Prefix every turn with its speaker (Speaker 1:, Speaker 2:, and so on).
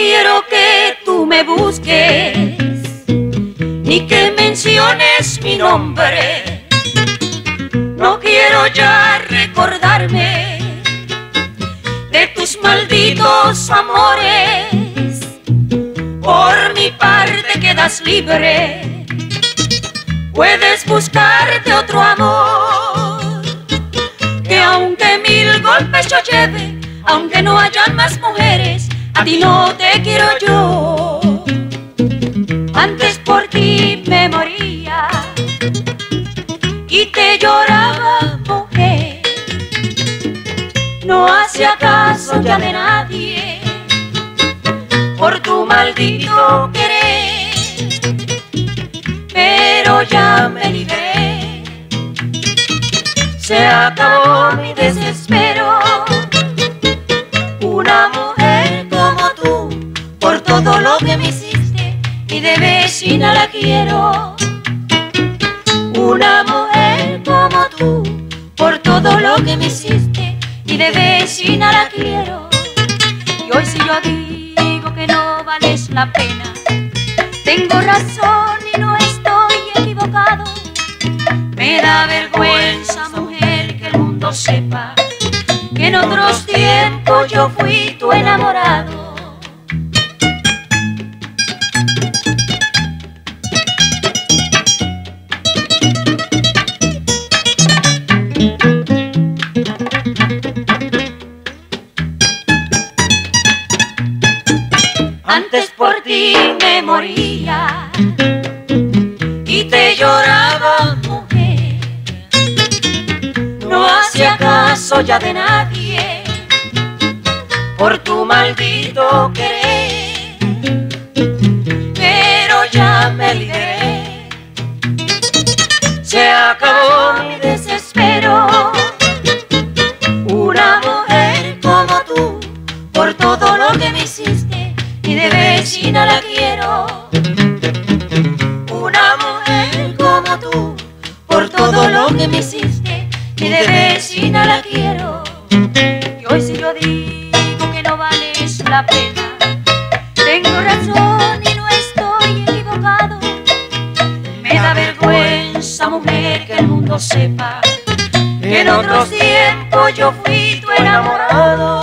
Speaker 1: Quiero que tú me busques, ni que menciones mi nombre. No quiero ya recordarme de tus malditos amores. Por mi parte quedas libre, puedes buscarte otro amor. Que aunque mil golpes yo lleve, aunque no hayan más mujeres, a ti no te quiero yo. Antes por ti me moría y te lloraba, mujer. No hacía caso ya de nadie por tu maldito querer, pero ya me libré. Se acabó mi desespero. Que me hiciste, y de vecina la quiero. Una mujer como tú, por todo lo que me hiciste, y de vecina la quiero. Y hoy si yo digo que no vales la pena, tengo razón y no estoy equivocado. Me da vergüenza, mujer, que el mundo sepa que en otros tiempos yo fui tu enamorado. Antes por ti me moría y te lloraba, mujer. No hacía caso ya de nadie por tu maldito querer. Pero ya me libré, se acabó mi desespero. Una mujer como tú, por todo lo que me hiciste, y de vecina la quiero. Una mujer como tú, por todo lo que me hiciste, y de vecina la quiero. Y hoy si yo digo que no vales la pena, tengo razón y no estoy equivocado. Me da vergüenza, mujer, que el mundo sepa que en otros tiempos yo fui tu enamorado.